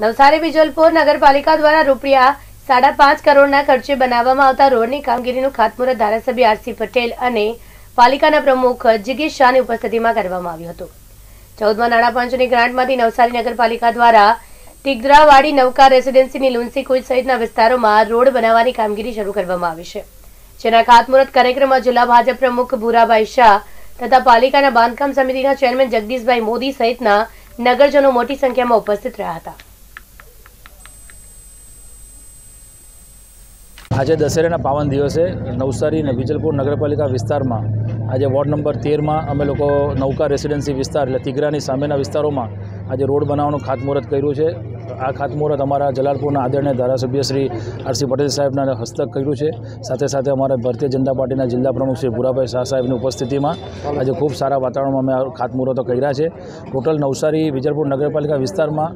નવસારી વિજલપુર નગરપાલિકા દ્વારા રૂપિયા સાડા પાંચ કરોડના ખર્ચે બનાવવામાં આવતા રોડની કામગીરીનું ખાતમુહૂર્ત ધારાસભ્ય આરસી પટેલ અને પાલિકાના પ્રમુખ જિગીશ શાહની ઉપસ્થિતિમાં કરવામાં આવ્યું હતું. ચૌદમા નાણાં પંચની ગ્રાન્ટમાંથી નવસારી નગરપાલિકા દ્વારા તિગ્રાવાડી નૌકા રેસિડેન્સીની લુન્સી કુચ સહિતના વિસ્તારોમાં રોડ બનાવવાની કામગીરી શરૂ કરવામાં આવી છે. જેના ખાતમુહૂર્ત કાર્યક્રમમાં જિલ્લા ભાજપ પ્રમુખ ભૂરાભાઈ શાહ તથા પાલિકાના બાંધકામ સમિતિના ચેરમેન જગદીશભાઈ મોદી સહિતના નગરજનો મોટી સંખ્યામાં ઉપસ્થિત રહ્યા હતા. આજે દશેરાના પાવન દિવસે નવસારી અને વિજલપુર નગરપાલિકા વિસ્તારમાં આજે વોર્ડ નંબર તેરમાં અમે લોકો નૌકા રેસિડેન્સી વિસ્તાર એટલે તિગરાની સામેના વિસ્તારોમાં આજે રોડ બનાવવાનું ખાતમુહૂર્ત કર્યું છે. આ ખાતમુહૂર્ત અમારા જલાલપુરના આદરણીય ધારાસભ્ય શ્રી આરસી પટેલ સાહેબના હસ્તક કર્યું છે. સાથે સાથે અમારા ભારતીય જનતા પાર્ટીના જિલ્લા પ્રમુખ શ્રી ભૂરાભાઈ શાહ સાહેબની ઉપસ્થિતિમાં આજે ખૂબ સારા વાતાવરણમાં અમે ખાતમુહૂર્તો કર્યા છે. ટોટલ નવસારી વિજલપુર નગરપાલિકા વિસ્તારમાં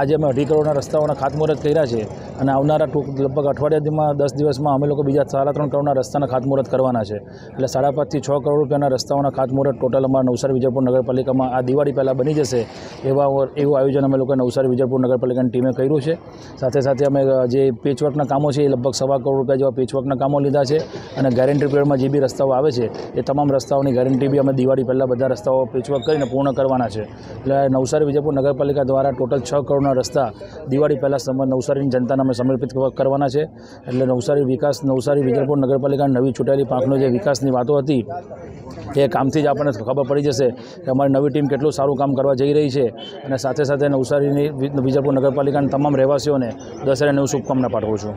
આજે અમે અઢી કરોડના રસ્તાઓના ખાતમુહૂર્ત કર્યા છે અને આવનારા ટૂંક લગભગ અઠવાડિયામાં દસ દિવસમાં અમે લોકો બીજા સાડા ત્રણ કરોડના રસ્તાના ખાતમુહૂર્ત કરવાના છે. એટલે સાડા પાંચથી છ કરોડ રૂપિયાના રસ્તાઓના ખાતમુહૂર્ત ટોટલ અમારા નવસારી વિજયપુર નગરપાલિકામાં આ દિવાળી પહેલાં બની જશે એવા એવું આયોજન અમે લોકો નવસારી વિજયપુર નગરપાલિકાની ટીમે કર્યું છે. સાથે સાથે અમે જે પેચવર્કના કામો છે એ લગભગ સવા કરોડ રૂપિયા જેવા પેચવર્કના કામો લીધા છે અને ગેરંટી પીરિયડમાં જે બી રસ્તાઓ આવે છે એ તમામ રસ્તાઓની ગેરંટી બી અમે દિવાળી પહેલાં બધા રસ્તાઓ પેચવર્ક કરીને પૂર્ણ કરવાના છે. એટલે નવસારી વિજયપુર નગરપાલિકા દ્વારા ટોટલ છ કરોડના રસ્તા દિવાળી પહેલાં સમ નવસારીની જનતાને અમે સમર્પિત કરવાના છે. એટલે નવસારી વિકાસ, નવસારી વિજયપુર નગરપાલિકાની નવી ચૂંટાયેલી પાંખનો જે વિકાસની વાતો હતી, એ કામથી જ આપણને ખબર પડી જશે કે અમારી નવી ટીમ કેટલું સારું કામ કરવા જઈ રહી છે. અને સાથે સાથે નવસારીની વિજયપુર વિજયપુર નગરપાલિકાના તમામ રહેવાસીઓને દશેરાની હું શુભકામના પાઠવું છું.